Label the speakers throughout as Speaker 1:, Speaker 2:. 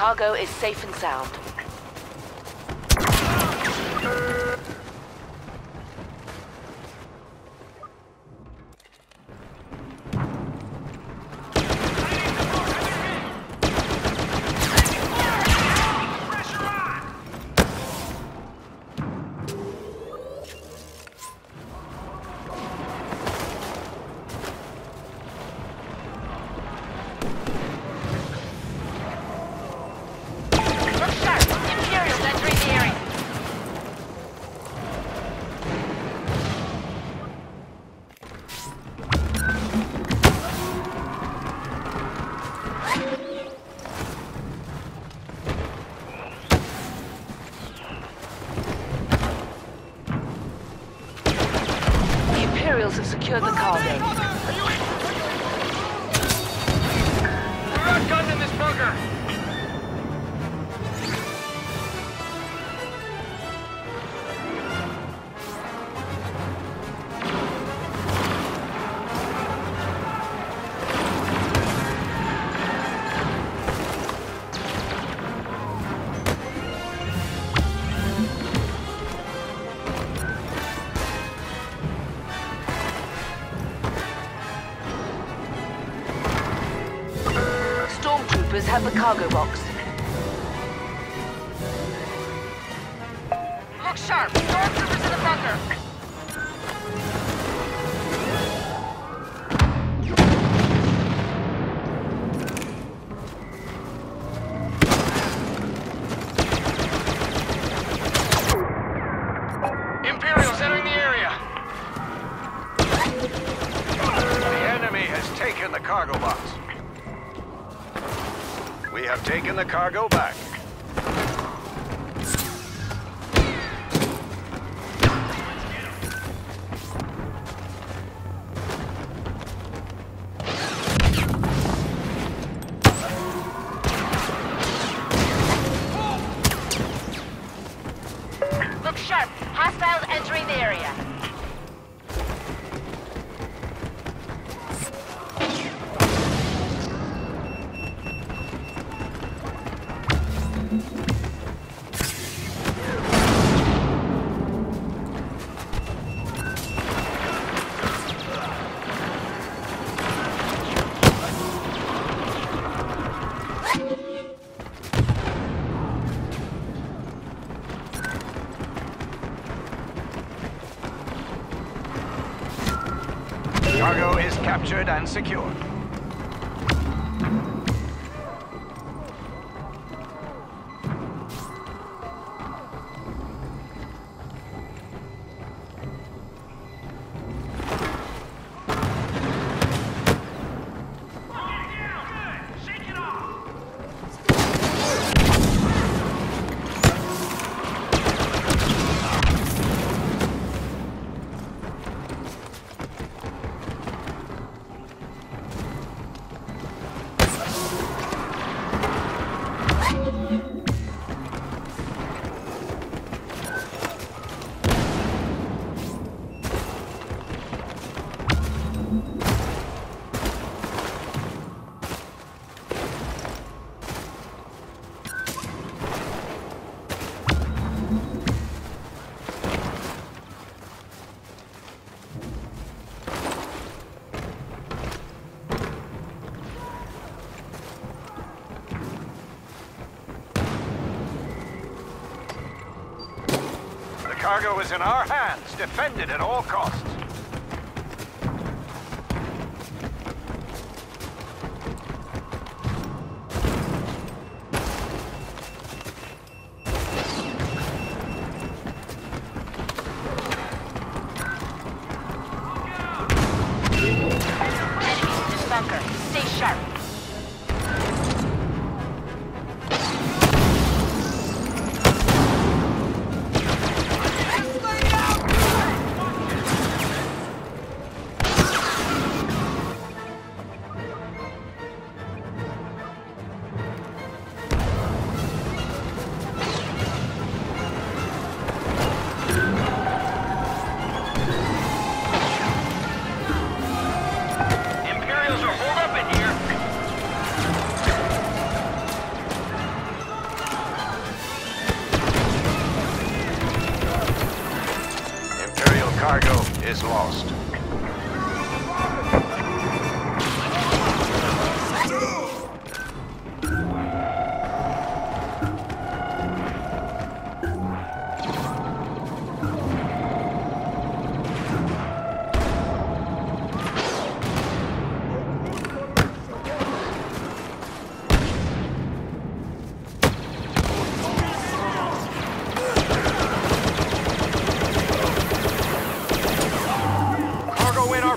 Speaker 1: cargo is safe and sound. 真的靠 cargo box.
Speaker 2: secured
Speaker 3: and
Speaker 2: secure. cargo is in our hands, defended at all costs.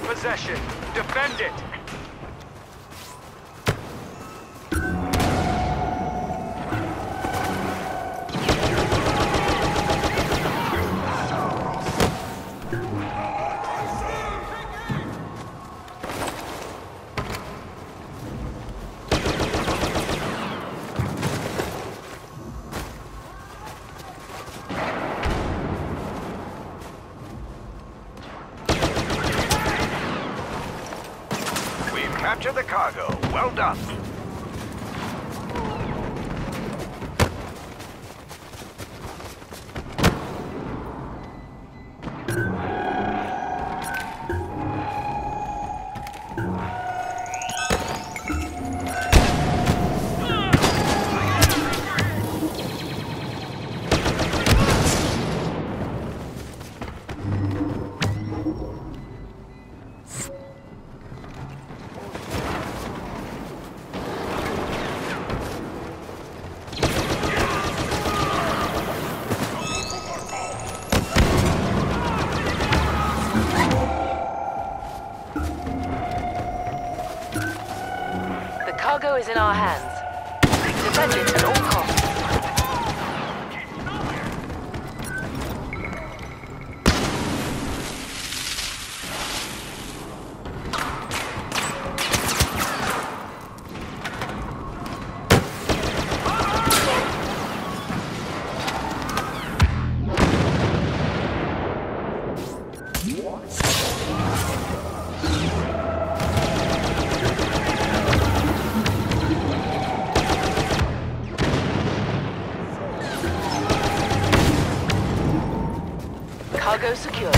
Speaker 3: Possession. Defend it.
Speaker 2: We've the cargo. Well done.
Speaker 1: In our hands. Defend it at all costs. Cargo secured.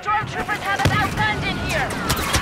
Speaker 3: Stormtroopers have us outgunned in here!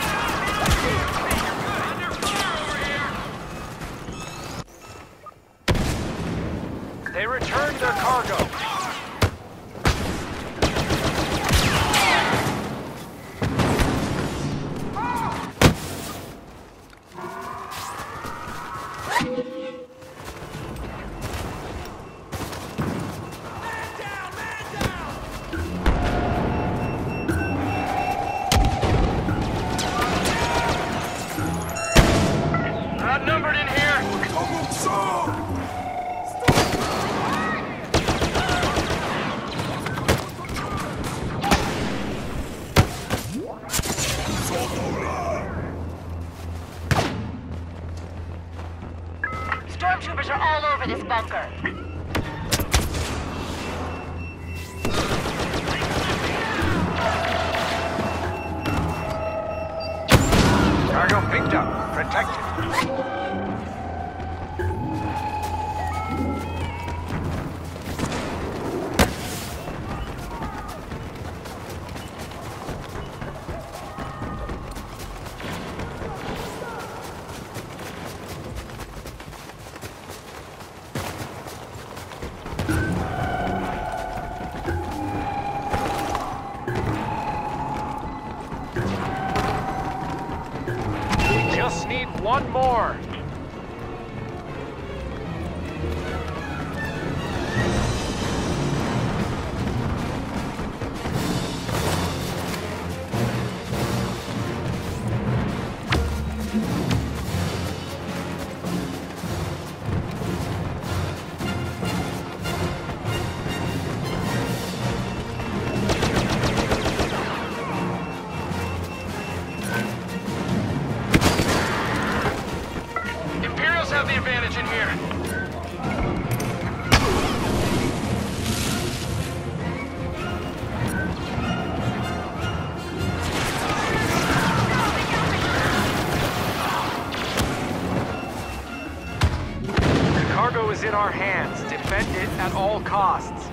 Speaker 1: Stormtroopers are all over this bunker.
Speaker 2: Cargo picked up. Protected.
Speaker 3: In our hands. Defend it at all costs.